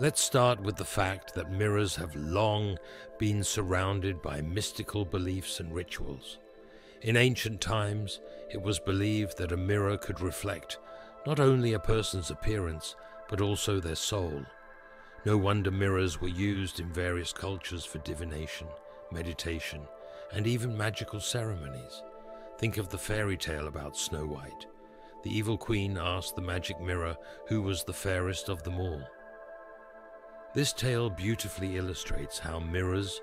Let's start with the fact that mirrors have long been surrounded by mystical beliefs and rituals. In ancient times, it was believed that a mirror could reflect not only a person's appearance, but also their soul. No wonder mirrors were used in various cultures for divination, meditation, and even magical ceremonies. Think of the fairy tale about Snow White. The evil queen asked the magic mirror who was the fairest of them all. This tale beautifully illustrates how mirrors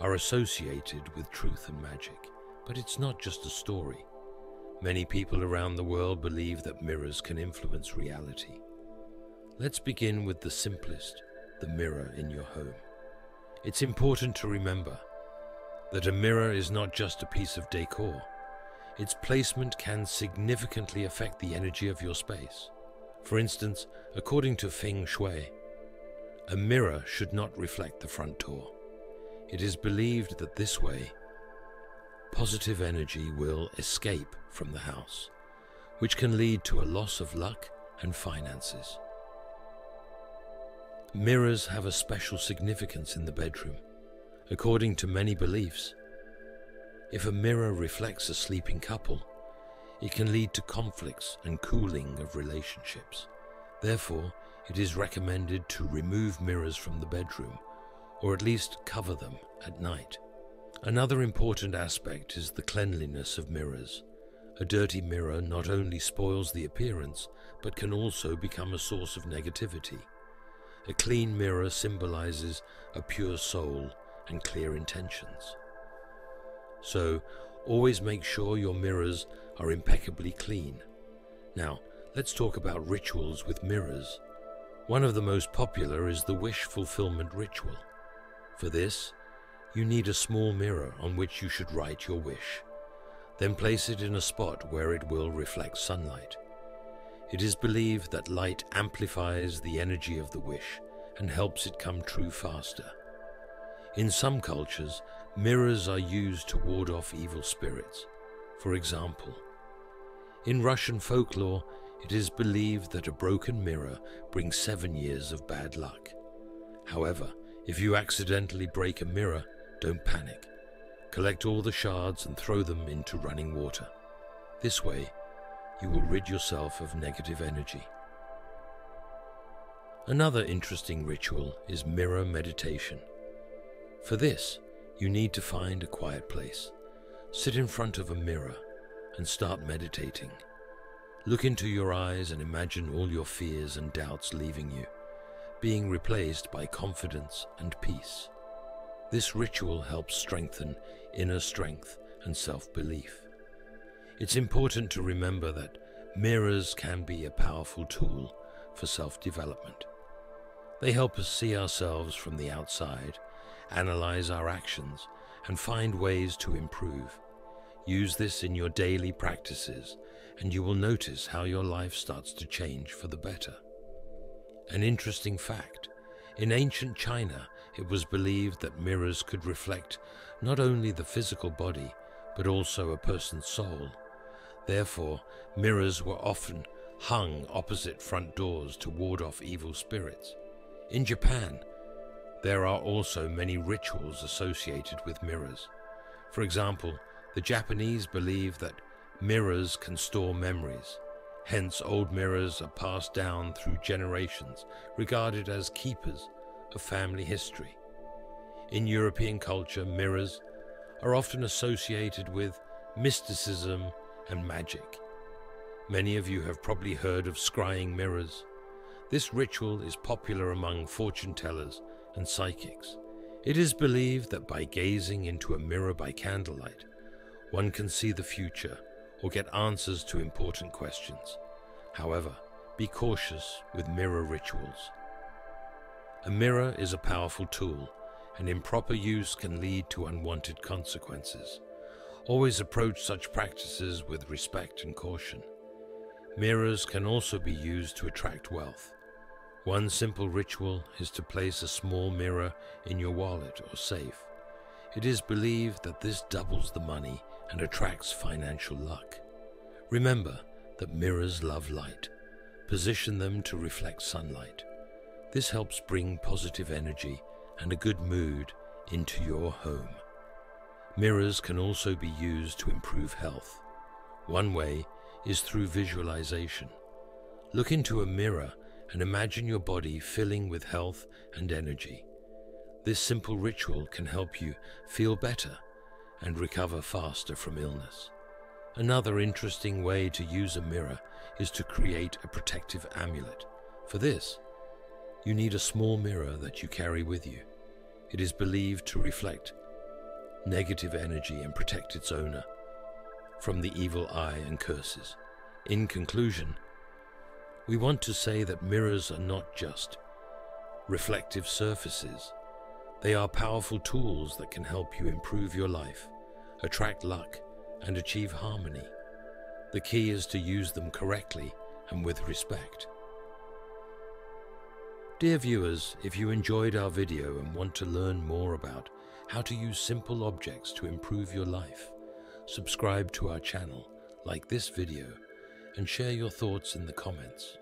are associated with truth and magic, but it's not just a story. Many people around the world believe that mirrors can influence reality. Let's begin with the simplest, the mirror in your home. It's important to remember that a mirror is not just a piece of decor. Its placement can significantly affect the energy of your space. For instance, according to Feng Shui, a mirror should not reflect the front door. It is believed that this way, positive energy will escape from the house, which can lead to a loss of luck and finances. Mirrors have a special significance in the bedroom. According to many beliefs, if a mirror reflects a sleeping couple, it can lead to conflicts and cooling of relationships. Therefore, it is recommended to remove mirrors from the bedroom, or at least cover them at night. Another important aspect is the cleanliness of mirrors. A dirty mirror not only spoils the appearance, but can also become a source of negativity. A clean mirror symbolizes a pure soul and clear intentions. So, always make sure your mirrors are impeccably clean. Now, let's talk about rituals with mirrors. One of the most popular is the wish fulfillment ritual. For this, you need a small mirror on which you should write your wish. Then place it in a spot where it will reflect sunlight. It is believed that light amplifies the energy of the wish and helps it come true faster. In some cultures, mirrors are used to ward off evil spirits. For example, in Russian folklore, it is believed that a broken mirror brings seven years of bad luck. However, if you accidentally break a mirror, don't panic. Collect all the shards and throw them into running water. This way, you will rid yourself of negative energy. Another interesting ritual is mirror meditation. For this, you need to find a quiet place. Sit in front of a mirror and start meditating. Look into your eyes and imagine all your fears and doubts leaving you, being replaced by confidence and peace. This ritual helps strengthen inner strength and self belief. It's important to remember that mirrors can be a powerful tool for self development. They help us see ourselves from the outside, analyze our actions, and find ways to improve. Use this in your daily practices, and you will notice how your life starts to change for the better. An interesting fact in ancient China, it was believed that mirrors could reflect not only the physical body, but also a person's soul. Therefore, mirrors were often hung opposite front doors to ward off evil spirits. In Japan, there are also many rituals associated with mirrors. For example, the Japanese believe that mirrors can store memories. Hence, old mirrors are passed down through generations, regarded as keepers of family history. In European culture, mirrors are often associated with mysticism and magic. Many of you have probably heard of scrying mirrors. This ritual is popular among fortune tellers and psychics. It is believed that by gazing into a mirror by candlelight, one can see the future or get answers to important questions. However, be cautious with mirror rituals. A mirror is a powerful tool, and improper use can lead to unwanted consequences. Always approach such practices with respect and caution. Mirrors can also be used to attract wealth. One simple ritual is to place a small mirror in your wallet or safe. It is believed that this doubles the money and attracts financial luck. Remember that mirrors love light. Position them to reflect sunlight. This helps bring positive energy and a good mood into your home. Mirrors can also be used to improve health. One way is through visualization. Look into a mirror and imagine your body filling with health and energy. This simple ritual can help you feel better and recover faster from illness. Another interesting way to use a mirror is to create a protective amulet. For this, you need a small mirror that you carry with you. It is believed to reflect negative energy and protect its owner from the evil eye and curses. In conclusion, we want to say that mirrors are not just reflective surfaces. They are powerful tools that can help you improve your life, attract luck, and achieve harmony. The key is to use them correctly and with respect. Dear viewers, if you enjoyed our video and want to learn more about how to use simple objects to improve your life, subscribe to our channel, like this video, and share your thoughts in the comments.